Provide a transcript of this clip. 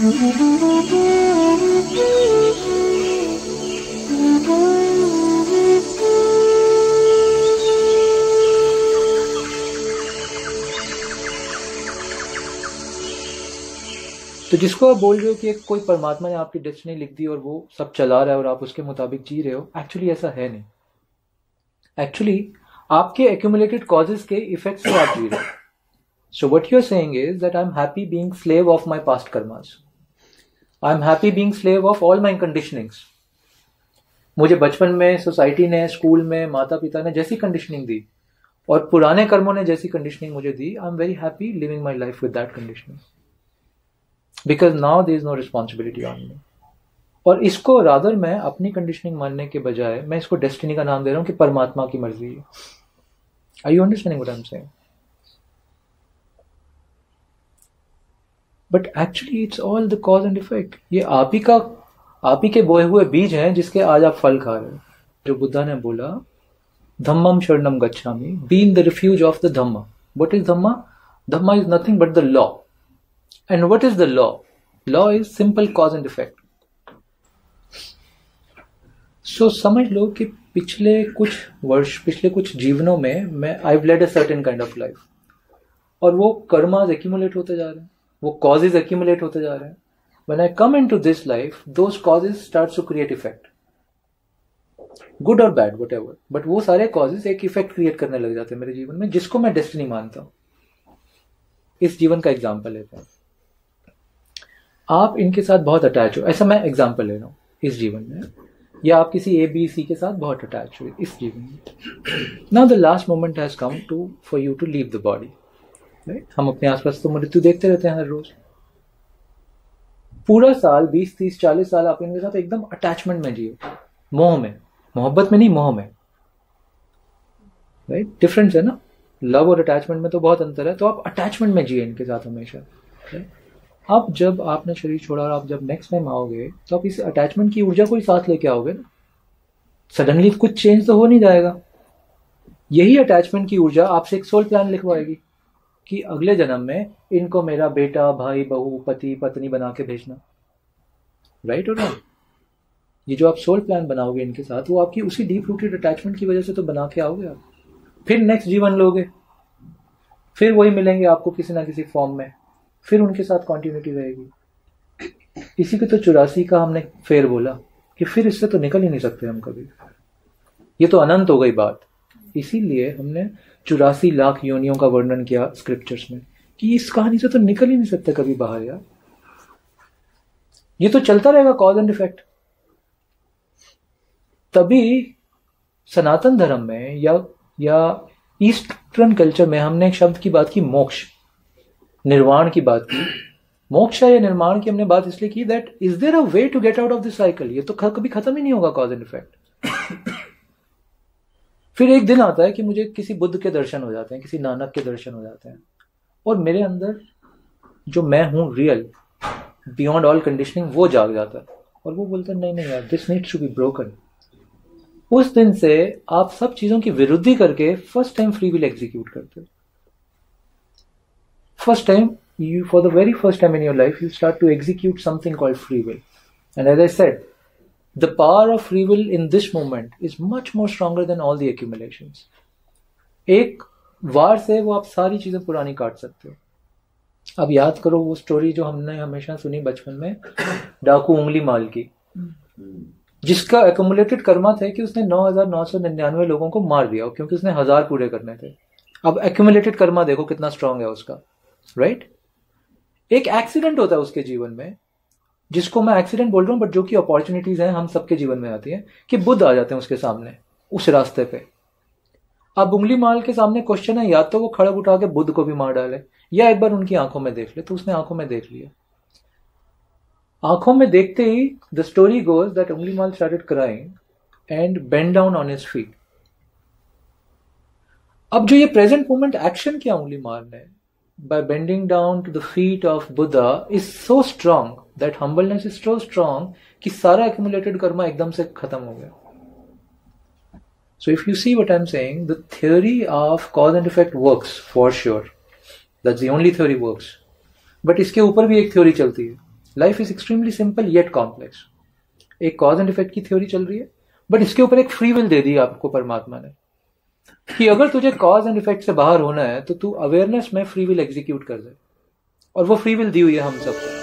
तो जिसको आप बोल रहे हो कि कोई परमात्मा ने आपकी डेस्टिनी लिख दी और वो सब चला रहा है और आप उसके मुताबिक जी रहे हो एक्चुअली ऐसा है नहीं। एक्चुअली आपके एक्यूमुलेटेड कॉजेज के इफेक्ट्स से आप जी रहे हो। So what you are saying is that I am happy being slave of my past karmas I am happy being slave of all my conditionings मुझे बचपन में सोसाइटी ने स्कूल में माता पिता ने जैसी कंडीशनिंग दी। और पुराने कर्मों ने जैसी कंडीशनिंग मुझे दी। I am very happy living my life with that conditioning because now there is no responsibility on me और इसको रादर मैं अपनी कंडीशनिंग मानने के बजाय, मैं इसको डेस्टिनी का नाम दे रहा हूँ कि परमात्मा की मर्ज़ी है। I you understanding what I am saying but actually it's all the cause and effect ये आप ही का, आप ही के बोए हुए बीज हैं जिसके आज आप फल खा रहे हो। जो बुद्धा ने बोला, धम्मम शरणम गच्छामी been the refuge of the dhamma. What is dhamma? Dhamma is nothing but the law and what is the law law is simple cause and effect so समझ लो कि पिछले कुछ वर्ष, पिछले कुछ जीवनों में मैं I led a certain kind of life और वो कर्माज एक्यूमुलेट होते जा रहे हैं। वो कॉजेज एक्यूमुलेट होते जा रहे हैं। When I come into this life, those causes start to create effect. Good और बैड वट एवर बट वो सारे कॉजेज एक इफ़ेक्ट क्रिएट करने लग जाते हैं मेरे जीवन में जिसको मैं डेस्टिनी मानता हूँ। इस जीवन का एग्ज़ाम्पल लेते हैं। आप इनके साथ बहुत अटैच हो। ऐसा मैं एग्ज़ाम्पल ले रहा हूँ इस जीवन में। या आप किसी ए बी सी के साथ बहुत अटैच हो इस जीवन में। Now the last moment has come to for you to leave the body right हम अपने आसपास तो मृत्यु देखते रहते हैं हर रोज। पूरा साल, बीस, तीस, चालीस साल आप इनके साथ एकदम अटैचमेंट में जियो। मोह में। मोहब्बत में नहीं, मोह में। राइट डिफरेंस है ना? लव और अटैचमेंट में तो बहुत अंतर है तो आप अटैचमेंट में जिए इनके साथ हमेशा। अब जब आपने शरीर छोड़ा और आप जब नेक्स्ट टाइम आओगे तो आप इस अटैचमेंट की ऊर्जा को ही साथ लेके आओगे ना। सडनली कुछ चेंज तो हो नहीं जाएगा। यही अटैचमेंट की ऊर्जा आपसे एक सोल प्लान लिखवाएगी। कि अगले जन्म में इनको मेरा बेटा, भाई, बहू, पति, पत्नी बना के भेजना। राइट और नॉट ये जो आप सोल प्लान बनाओगे इनके साथ, वो आपकी उसी डीप रूटेड अटैचमेंट की वजह से तो बना के आओगे आप। फिर नेक्स्ट जीवन लोगे। फिर वही मिलेंगे आपको किसी ना किसी फॉर्म में। फिर उनके साथ कॉन्टिन्यूटी रहेगी। इसी को तो चौरासी का हमने फेर बोला कि फिर इससे तो निकल ही नहीं सकते हम कभी। ये तो अनंत हो गई बात। इसीलिए हमने चौरासी लाख योनियों का वर्णन किया स्क्रिप्चर्स में कि इस कहानी से तो निकल ही नहीं सकते कभी बाहर यार। ये तो चलता रहेगा कॉज एंड इफ़ेक्ट तभी सनातन धर्म में या या ईस्टर्न कल्चर में हमने एक शब्द की बात की, मोक्ष। निर्वाण की बात की। मोक्ष या निर्माण की हमने बात इसलिए की that is there a way to get out of this cycle ये तो कभी खत्म ही नहीं होगा कॉज एंड इफ़ेक्ट फिर एक दिन आता है कि मुझे किसी बुद्ध के दर्शन हो जाते हैं, किसी नानक के दर्शन हो जाते हैं। और मेरे अंदर जो मैं हूँ रियल बियॉन्ड ऑल कंडीशनिंग वो जाग जाता है। और वो बोलता है, नहीं नहीं यार this needs to be broken उस दिन से आप सब चीज़ों की विरुद्धि करके first time free will execute करते हो। First time you for the very first time in your life you start to execute something called free will and as i said the power of free will in this moment is much more stronger than all the accumulations. एक वार से वो आप सारी चीज़ें पुरानी काट सकते हो। अब याद करो वो स्टोरी जो हमने हमेशा सुनी बचपन में डाकू उंगली माल की। जिसका एकोमुलेटेड कर्मा थे कि उसने 9,999 लोगों को मार दिया क्योंकि उसने हज़ार पूरे करने थे। अब एक्यूमुलेटेड कर्मा देखो कितना स्ट्रांग है उसका राइट एक एक्सीडेंट होता है उसके जीवन में जिसको मैं एक्सीडेंट बोल रहा हूँ बट जो कि अपॉर्चुनिटीज़ हैं हम सबके जीवन में आती हैं, कि बुद्ध आ जाते हैं उसके सामने, उस रास्ते पे। अब उंगली माल के सामने क्वेश्चन है, या तो वो खड़क उठा के बुद्ध को भी मार डाले, या एक बार उनकी आँखों में देख ले तो उसने आँखों में देख लिया। आँखों में देखते ही the story goes that Angulimal started crying and bend down on his feet अब जो ये प्रेजेंट मोमेंट एक्शन किया उंगली माल ने by bending down to the feet of Buddha is so strong, that humbleness is so strong कि सारा accumulated karma एकदम से खत्म हो गया So if you see what I'm saying, the theory of cause and effect works for sure. That's the only theory works. But इसके ऊपर भी एक theory चलती है life is extremely simple yet complex एक कॉज एंड इफ़ेक्ट की theory चल रही है बट इसके ऊपर एक फ्री विल दे दी आपको परमात्मा ने कि अगर तुझे कॉज एंड इफ़ेक्ट से बाहर होना है तो तू अवेयरनेस में फ्री विल एग्जीक्यूट कर दे। और वो फ्री विल दी हुई है हम सबको